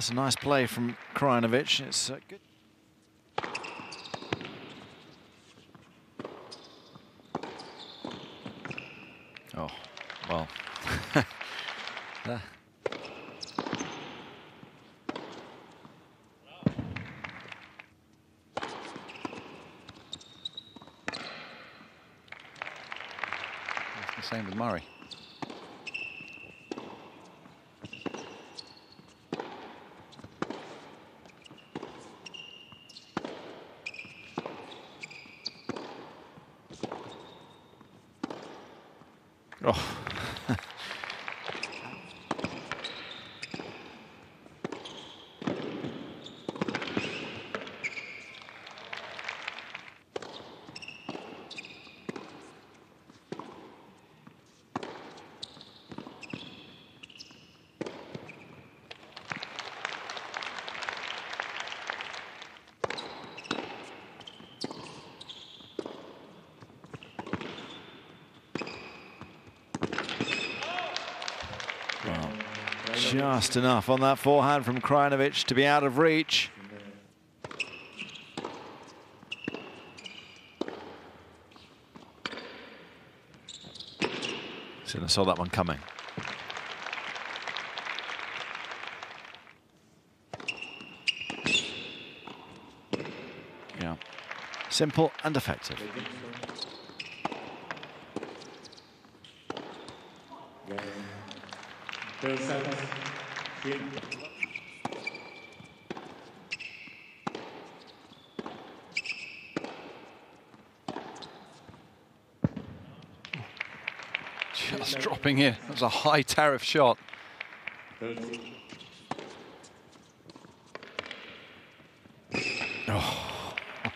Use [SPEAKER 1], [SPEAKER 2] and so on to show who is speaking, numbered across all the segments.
[SPEAKER 1] That's a nice play from Krajinovic. It's uh, good. Oh, well. the same with Murray. Oh. Well, just enough on that forehand from Krajinovic to be out of reach. I saw that one coming. Yeah, simple and effective. Just dropping in. That was a high tariff shot. Oh.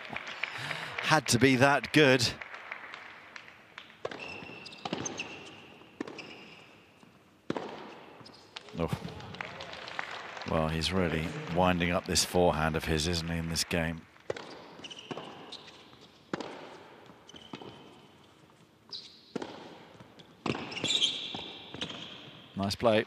[SPEAKER 1] Had to be that good. Oh. Well, he's really winding up this forehand of his, isn't he, in this game? Nice play.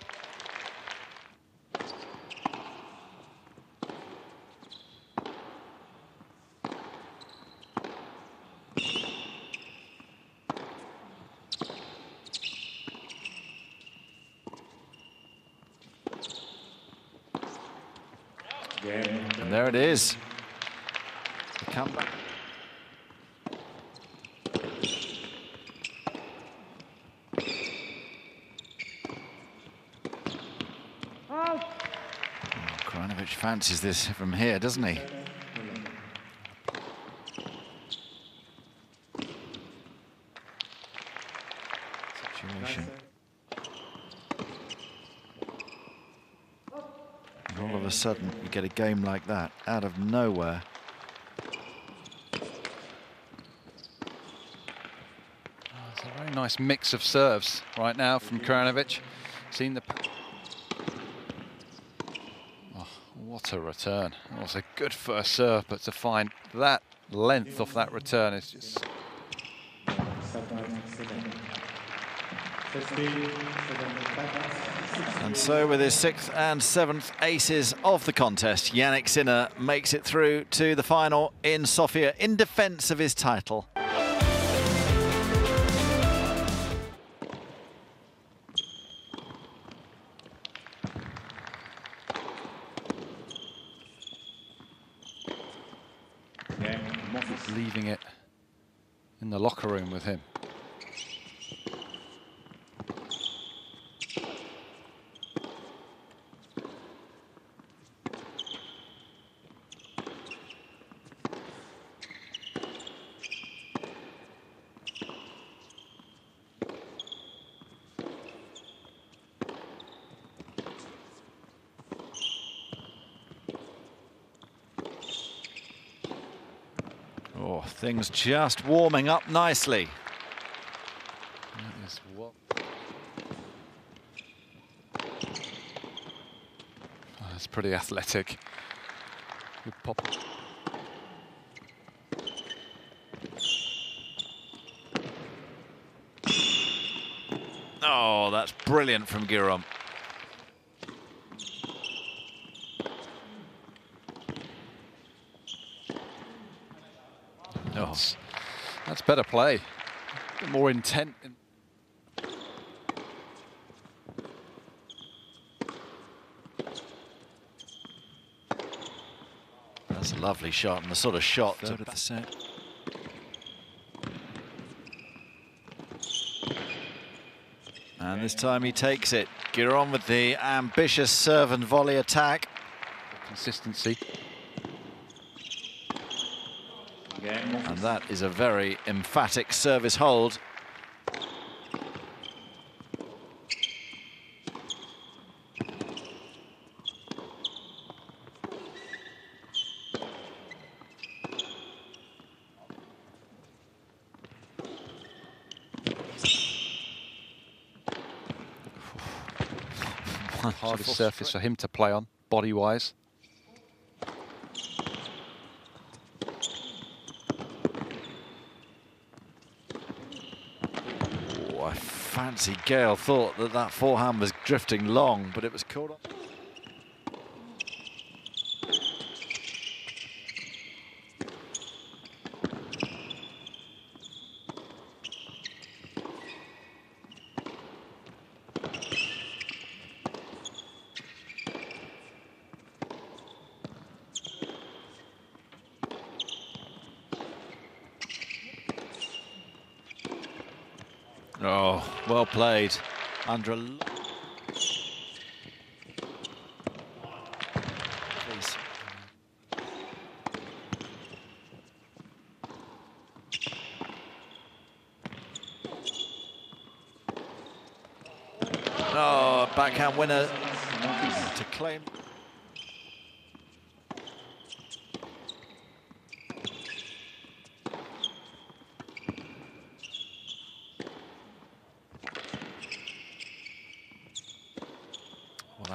[SPEAKER 1] And there it is. The comeback. Oh, Krajinovic fancies this from here, doesn't he? Situation. All of a sudden, you get a game like that out of nowhere.
[SPEAKER 2] Oh, it's a very nice mix of serves right now from Krajinovic. Seen the. Oh, what a return. It was a good first serve, but to find that length off that return is just.
[SPEAKER 1] And so with his sixth and seventh aces of the contest, Jannik Sinner makes it through to the final in Sofia in defence of his title.
[SPEAKER 2] leaving it in the locker room with him.
[SPEAKER 1] Oh, things just warming up nicely.
[SPEAKER 2] Oh, that's pretty athletic. Good pop.
[SPEAKER 1] Oh, that's brilliant from Giron.
[SPEAKER 2] Oh. That's, that's better play. more intent.
[SPEAKER 1] That's a lovely shot and the sort of shot Third of the set. And this time he takes it. Giron with the ambitious serve and volley attack.
[SPEAKER 2] Consistency.
[SPEAKER 1] And that is a very emphatic service hold.
[SPEAKER 2] Hardest surface for him to play on, body-wise.
[SPEAKER 1] I fancy Gael thought that that forehand was drifting long, but it was caught up. Oh, well played. Under a... Please. Oh, backhand winner to claim.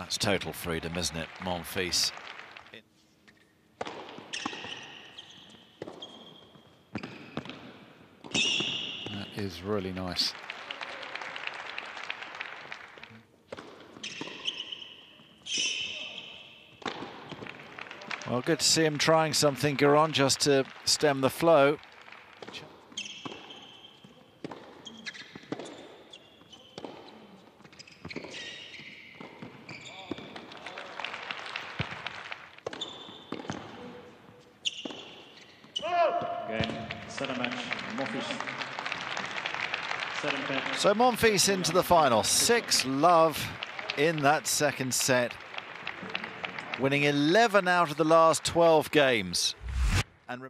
[SPEAKER 1] That's total freedom, isn't it, Monfils?
[SPEAKER 2] That is really nice.
[SPEAKER 1] Well, good to see him trying something, Giron, just to stem the flow. So Monfils into the final. Six love in that second set. Winning 11 out of the last 12 games. And